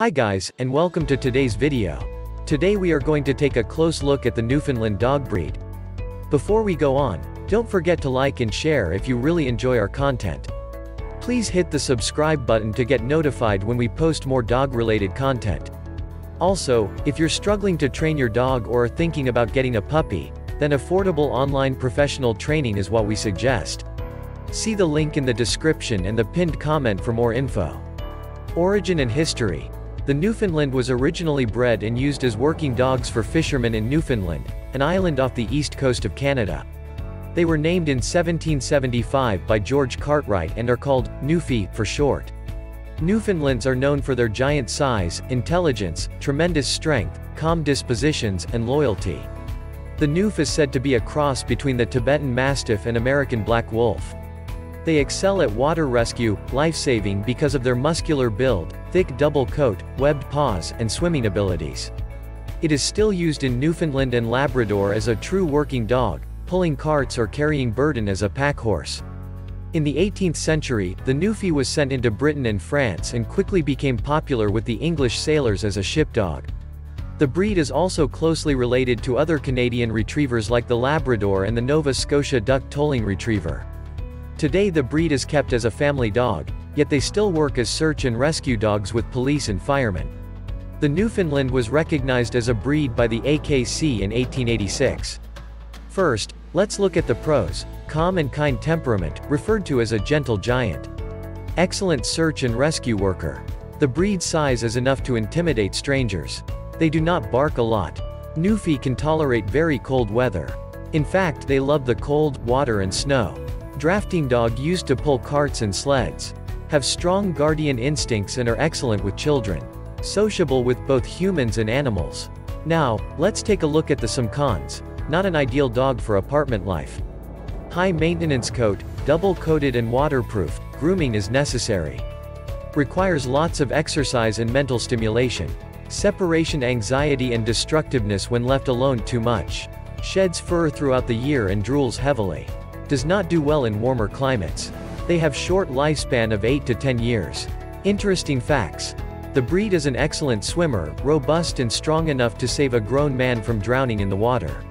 Hi guys, and welcome to today's video. Today we are going to take a close look at the Newfoundland dog breed. Before we go on, don't forget to like and share if you really enjoy our content. Please hit the subscribe button to get notified when we post more dog-related content. Also, if you're struggling to train your dog or are thinking about getting a puppy, then affordable online professional training is what we suggest. See the link in the description and the pinned comment for more info. Origin and History The Newfoundland was originally bred and used as working dogs for fishermen in Newfoundland, an island off the east coast of Canada. They were named in 1775 by George Cartwright and are called Newfie for short. Newfoundlands are known for their giant size, intelligence, tremendous strength, calm dispositions, and loyalty. The Newf is said to be a cross between the Tibetan Mastiff and American Black Wolf. They excel at water rescue, life-saving because of their muscular build, thick double coat, webbed paws, and swimming abilities. It is still used in Newfoundland and Labrador as a true working dog, pulling carts or carrying burden as a pack horse. In the 18th century, the Newfie was sent into Britain and France and quickly became popular with the English sailors as a shipdog. The breed is also closely related to other Canadian retrievers like the Labrador and the Nova Scotia Duck Tolling Retriever. Today the breed is kept as a family dog, yet they still work as search and rescue dogs with police and firemen. The Newfoundland was recognized as a breed by the AKC in 1886. First, let's look at the pros. Calm and kind temperament, referred to as a gentle giant. Excellent search and rescue worker. The breed size is enough to intimidate strangers. They do not bark a lot. Newfie can tolerate very cold weather. In fact they love the cold, water and snow. Drafting dog used to pull carts and sleds. Have strong guardian instincts and are excellent with children. Sociable with both humans and animals. Now, let's take a look at the some cons. Not an ideal dog for apartment life. High maintenance coat, double coated and waterproof, grooming is necessary. Requires lots of exercise and mental stimulation. Separation anxiety and destructiveness when left alone too much. Sheds fur throughout the year and drools heavily does not do well in warmer climates. They have short lifespan of 8 to 10 years. Interesting facts. The breed is an excellent swimmer, robust and strong enough to save a grown man from drowning in the water.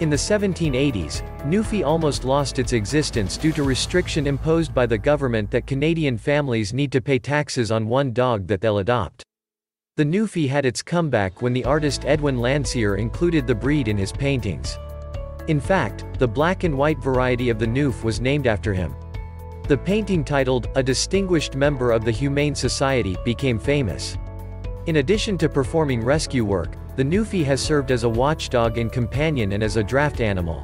In the 1780s, Newfie almost lost its existence due to restriction imposed by the government that Canadian families need to pay taxes on one dog that they'll adopt. The Newfie had its comeback when the artist Edwin Landseer included the breed in his paintings. In fact, the black and white variety of the Newf was named after him. The painting titled, A Distinguished Member of the Humane Society, became famous. In addition to performing rescue work, the Newfie has served as a watchdog and companion and as a draft animal.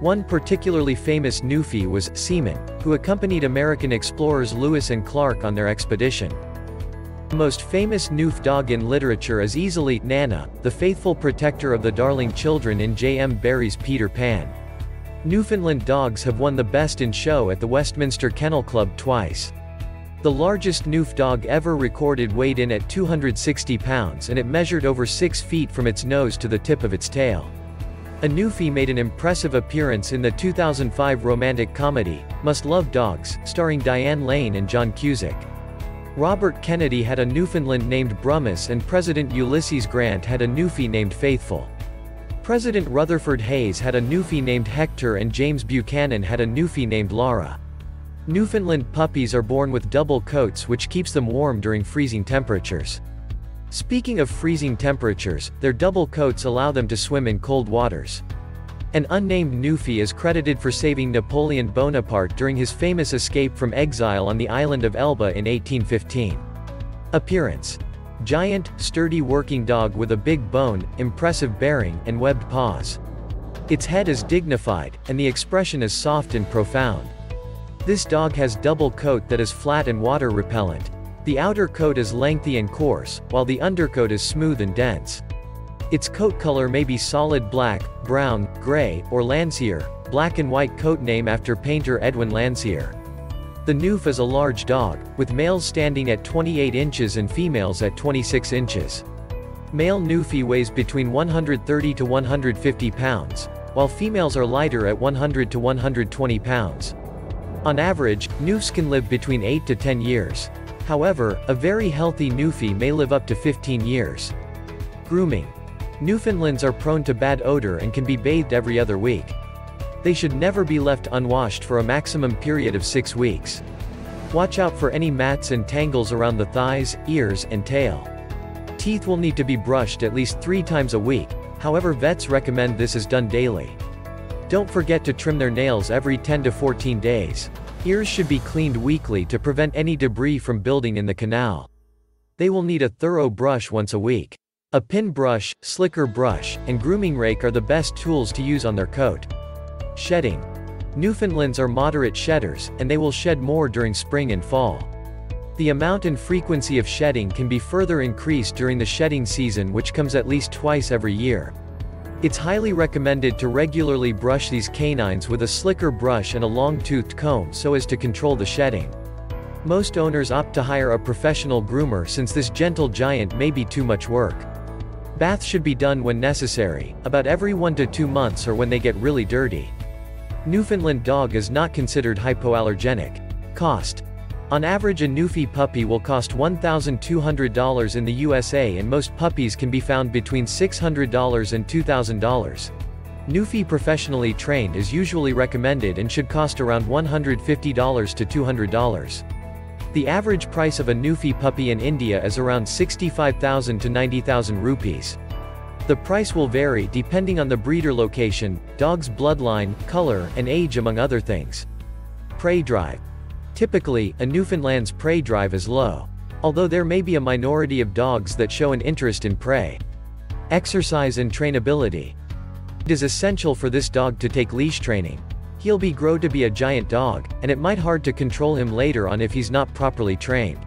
One particularly famous Newfie was Seaman, who accompanied American explorers Lewis and Clark on their expedition. The most famous Newf dog in literature is easily Nana, the faithful protector of the darling children in J.M. Barrie's Peter Pan. Newfoundland dogs have won the Best in Show at the Westminster Kennel Club twice. The largest Newf dog ever recorded weighed in at 260 pounds and it measured over 6 feet from its nose to the tip of its tail. A Newfie made an impressive appearance in the 2005 romantic comedy, Must Love Dogs, starring Diane Lane and John Cusack. Robert Kennedy had a Newfoundland named Brumus and President Ulysses Grant had a Newfie named Faithful. President Rutherford Hayes had a Newfie named Hector and James Buchanan had a Newfie named Laura. Newfoundland puppies are born with double coats which keeps them warm during freezing temperatures. Speaking of freezing temperatures, their double coats allow them to swim in cold waters. An unnamed Newfie is credited for saving Napoleon Bonaparte during his famous escape from exile on the island of Elba in 1815. Appearance. Giant, sturdy working dog with a big bone, impressive bearing, and webbed paws. Its head is dignified, and the expression is soft and profound. This dog has double coat that is flat and water repellent. The outer coat is lengthy and coarse, while the undercoat is smooth and dense. Its coat color may be solid black, brown, gray, or Landseer, black and white coat name after painter Edwin Landseer. The Newf is a large dog, with males standing at 28 inches and females at 26 inches. Male Newfie weighs between 130 to 150 pounds, while females are lighter at 100 to 120 pounds. On average, Newfs can live between 8 to 10 years. However, a very healthy Newfie may live up to 15 years. Grooming. Newfoundlands are prone to bad odor and can be bathed every other week. They should never be left unwashed for a maximum period of 6 weeks. Watch out for any mats and tangles around the thighs, ears, and tail. Teeth will need to be brushed at least 3 times a week, however vets recommend this is done daily. Don't forget to trim their nails every 10 to 14 days. Ears should be cleaned weekly to prevent any debris from building in the canal. They will need a thorough brush once a week. A pin brush, slicker brush, and grooming rake are the best tools to use on their coat. Shedding. Newfoundlands are moderate shedders, and they will shed more during spring and fall. The amount and frequency of shedding can be further increased during the shedding season which comes at least twice every year. It's highly recommended to regularly brush these canines with a slicker brush and a long-toothed comb so as to control the shedding. Most owners opt to hire a professional groomer since this gentle giant may be too much work. Baths should be done when necessary, about every 1 to 2 months or when they get really dirty. Newfoundland dog is not considered hypoallergenic. Cost. On average a Newfie puppy will cost $1,200 in the USA and most puppies can be found between $600 and $2,000. Newfie professionally trained is usually recommended and should cost around $150 to $200. The average price of a Newfie puppy in India is around 65,000 to 90,000 rupees. The price will vary depending on the breeder location, dog's bloodline, color, and age among other things. Prey drive. Typically, a Newfoundland's prey drive is low. Although there may be a minority of dogs that show an interest in prey. Exercise and trainability. It is essential for this dog to take leash training. He'll be grow to be a giant dog, and it might hard to control him later on if he's not properly trained.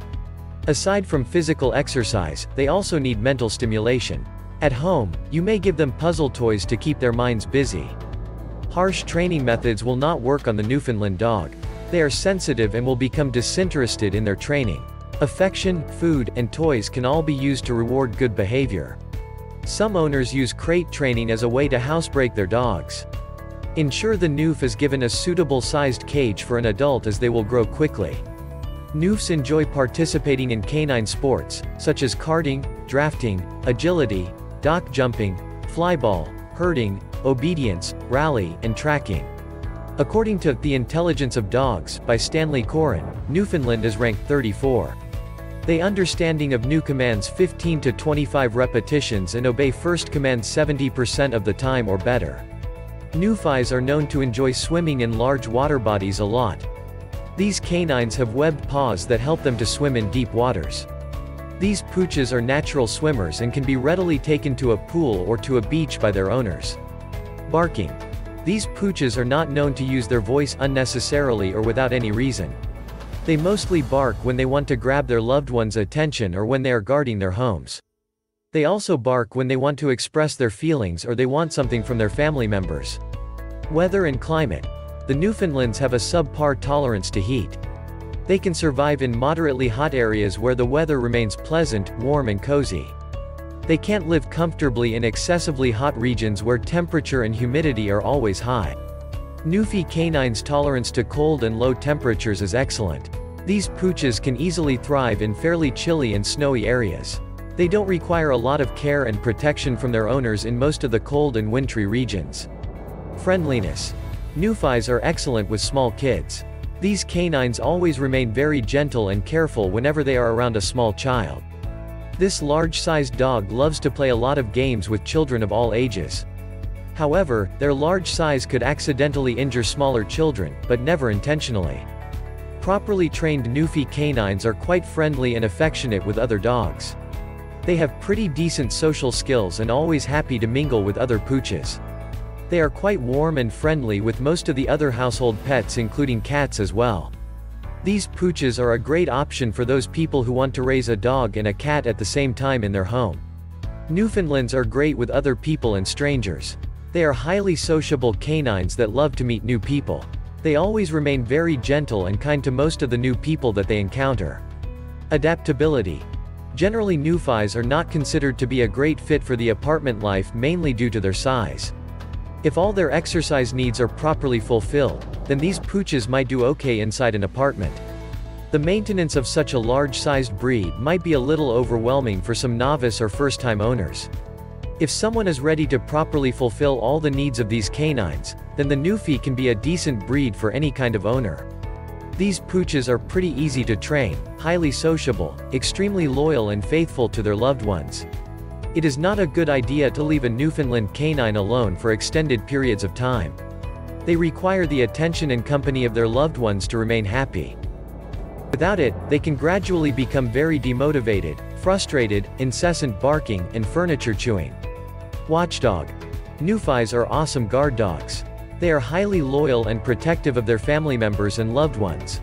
Aside from physical exercise, they also need mental stimulation. At home, you may give them puzzle toys to keep their minds busy. Harsh training methods will not work on the Newfoundland dog. They are sensitive and will become disinterested in their training. Affection, food, and toys can all be used to reward good behavior. Some owners use crate training as a way to housebreak their dogs. Ensure the Newf is given a suitable sized cage for an adult as they will grow quickly. Newfs enjoy participating in canine sports, such as carting, drafting, agility, dock jumping, flyball, herding, obedience, rally, and tracking. According to The Intelligence of Dogs by Stanley Coren, Newfoundland is ranked 34. They understanding of new commands 15 to 25 repetitions and obey first command 70% of the time or better. Newfies are known to enjoy swimming in large water bodies a lot. These canines have webbed paws that help them to swim in deep waters. These pooches are natural swimmers and can be readily taken to a pool or to a beach by their owners. Barking. These pooches are not known to use their voice unnecessarily or without any reason. They mostly bark when they want to grab their loved one's attention or when they are guarding their homes. They also bark when they want to express their feelings or they want something from their family members. Weather and climate. The Newfoundlands have a subpar tolerance to heat. They can survive in moderately hot areas where the weather remains pleasant, warm and cozy. They can't live comfortably in excessively hot regions where temperature and humidity are always high. Newfie canines' tolerance to cold and low temperatures is excellent. These pooches can easily thrive in fairly chilly and snowy areas. They don't require a lot of care and protection from their owners in most of the cold and wintry regions. Friendliness. Newfies are excellent with small kids. These canines always remain very gentle and careful whenever they are around a small child. This large-sized dog loves to play a lot of games with children of all ages. However, their large size could accidentally injure smaller children, but never intentionally. Properly trained Newfie canines are quite friendly and affectionate with other dogs. They have pretty decent social skills and always happy to mingle with other pooches. They are quite warm and friendly with most of the other household pets including cats as well. These pooches are a great option for those people who want to raise a dog and a cat at the same time in their home. Newfoundlands are great with other people and strangers. They are highly sociable canines that love to meet new people. They always remain very gentle and kind to most of the new people that they encounter. Adaptability. Generally Newfies are not considered to be a great fit for the apartment life mainly due to their size. If all their exercise needs are properly fulfilled, then these pooches might do okay inside an apartment. The maintenance of such a large-sized breed might be a little overwhelming for some novice or first-time owners. If someone is ready to properly fulfill all the needs of these canines, then the Newfie can be a decent breed for any kind of owner. These pooches are pretty easy to train, highly sociable, extremely loyal and faithful to their loved ones. It is not a good idea to leave a Newfoundland canine alone for extended periods of time. They require the attention and company of their loved ones to remain happy. Without it, they can gradually become very demotivated, frustrated, incessant barking, and furniture chewing. Watchdog. Newfies are awesome guard dogs. They are highly loyal and protective of their family members and loved ones.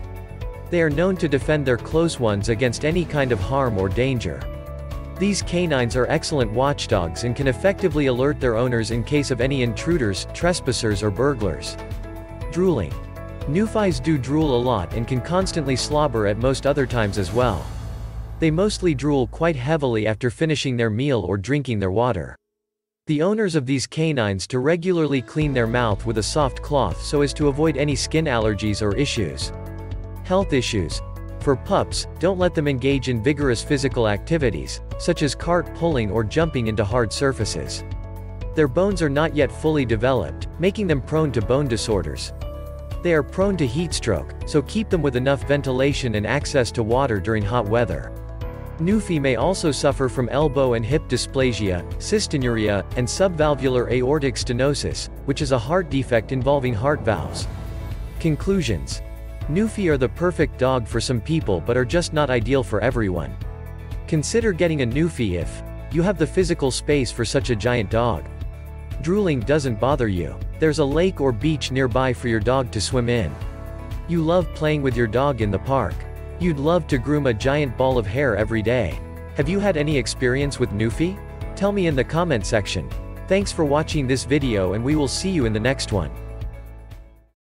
They are known to defend their close ones against any kind of harm or danger. These canines are excellent watchdogs and can effectively alert their owners in case of any intruders, trespassers or burglars. Drooling. Newfies do drool a lot and can constantly slobber at most other times as well. They mostly drool quite heavily after finishing their meal or drinking their water. The owners of these canines to regularly clean their mouth with a soft cloth so as to avoid any skin allergies or issues. Health issues. For pups, don't let them engage in vigorous physical activities, such as cart pulling or jumping into hard surfaces. Their bones are not yet fully developed, making them prone to bone disorders. They are prone to heat stroke, so keep them with enough ventilation and access to water during hot weather. Newfie may also suffer from elbow and hip dysplasia, cystinuria, and subvalvular aortic stenosis, which is a heart defect involving heart valves. Conclusions. Newfie are the perfect dog for some people but are just not ideal for everyone. Consider getting a Newfie if you have the physical space for such a giant dog. Drooling doesn't bother you. There's a lake or beach nearby for your dog to swim in. You love playing with your dog in the park. You'd love to groom a giant ball of hair every day. Have you had any experience with Newfie? Tell me in the comment section. Thanks for watching this video and we will see you in the next one.